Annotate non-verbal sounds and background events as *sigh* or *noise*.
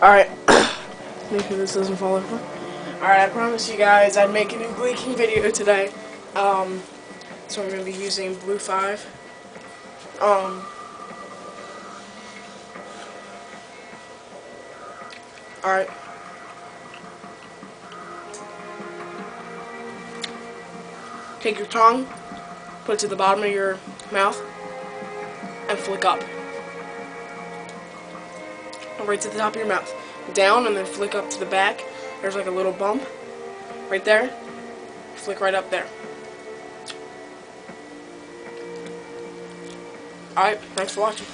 Alright. *coughs* Make sure this doesn't fall over. Alright, I promise you guys I'd make a new gleeking video today. Um, so I'm going to be using Blue 5. Um, Alright. Take your tongue, put it to the bottom of your mouth, and flick up. Right to the top of your mouth. Down and then flick up to the back. There's like a little bump right there. Flick right up there. Alright, thanks for watching.